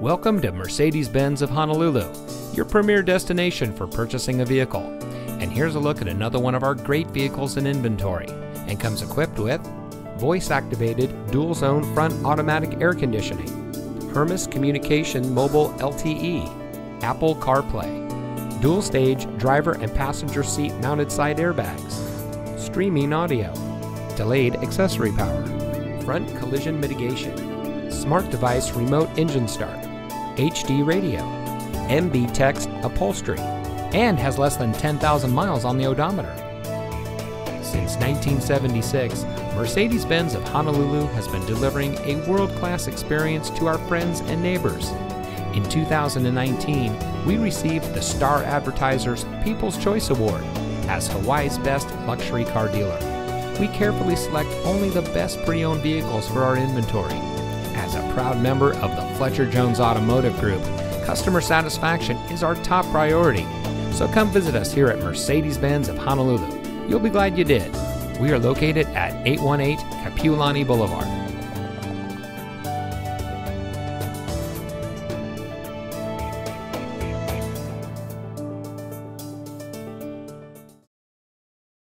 Welcome to Mercedes Benz of Honolulu, your premier destination for purchasing a vehicle. And here's a look at another one of our great vehicles in inventory and comes equipped with voice activated dual zone front automatic air conditioning, Hermes Communication Module LTE, Apple CarPlay, dual stage driver and passenger seat mounted side airbags, streaming audio, delayed accessory power, front collision mitigation, smart device remote engine start, HD radio, MB-Tex upholstery, and has less than 10,000 miles on the odometer. Since 1976, Mercedes Benz of Honolulu has been delivering a world class experience to our friends and neighbors. In 2019, we received the Star Advertiser's People's Choice Award as Hawaii's best luxury car dealer. We carefully select only the best pre owned vehicles for our inventory as a proud member of the Fletcher Jones Automotive Group, customer satisfaction is our top priority. So come visit us here at Mercedes Benz of Honolulu. You'll be glad you did. We are located at 818 Kapiolani Boulevard.